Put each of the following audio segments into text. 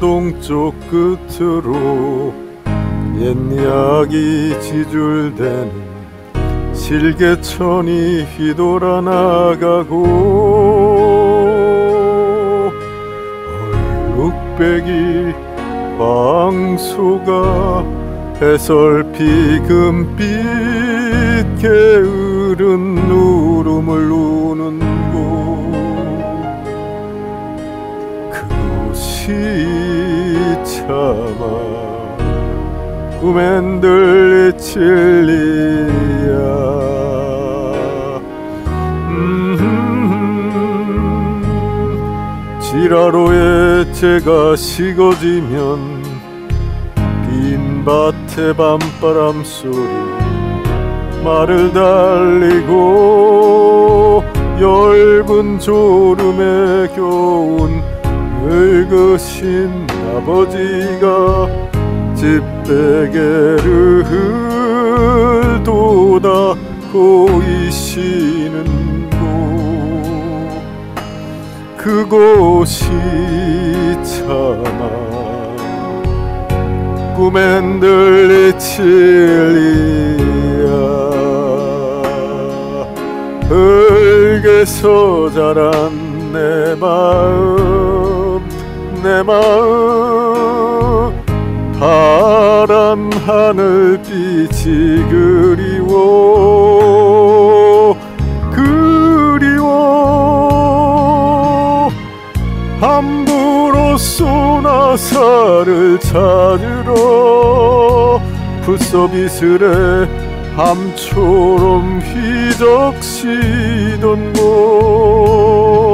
저쪽 끝으로 옛 이야기 지줄대는 실개천이 휘돌아 나가고 얼룩배기 황소가 해설피 금빛 게으른 누름을 참아 꿈엔들 이칠리야. 음, 지라로에 제가 식어지면 빈 밭에 밤바람 소리 말을 달리고 엷은 졸음에 겨운 늙으신 아버지가 집베개를 돋아 보이시는 곳 그곳이 참아 꿈엔 들리칠리야. 흙에서 자란 내 마음 내 마음 파란 하늘빛이 그리워 그리워. 함부로 쏘나사를 찾으러 불서비스레 함초롬 휘적시던 곳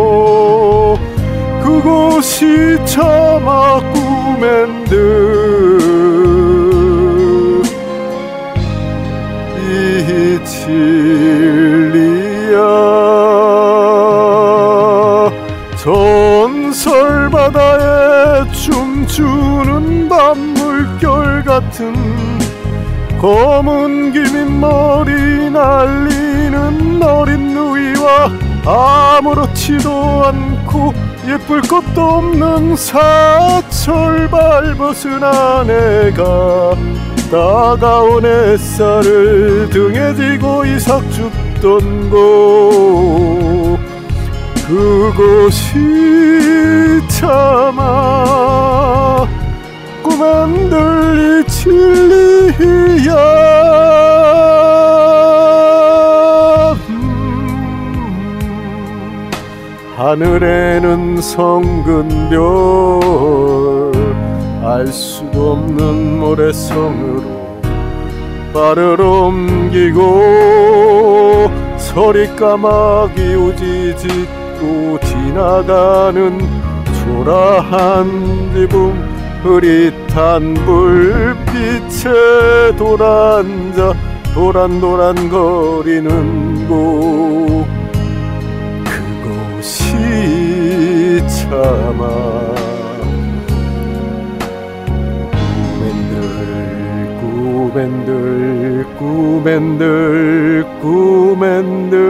그곳이 차마 꿈엔 듯. 이칠리야. 전설 바다에 춤추는 밤 물결 같은 검은 기민 머리 날리는 어린 누이와 아 무렇지도 않고 예쁠 것도 없는 사철 발벗은 아내가 따가운 햇살을 등에 지고 이삭 줍던 곳 그곳이 참아 꿈엔 들리 칠 하늘에는 성근별 알 수도 없는 모래성으로 발을 옮기고 서리 까마귀 우지짓고 지나가는 초라한 지붕 흐릿한 불빛에 돌아앉아 도란도란 거리는 곳 참아 꿈엔들 꿈엔들 꿈엔들 이칠리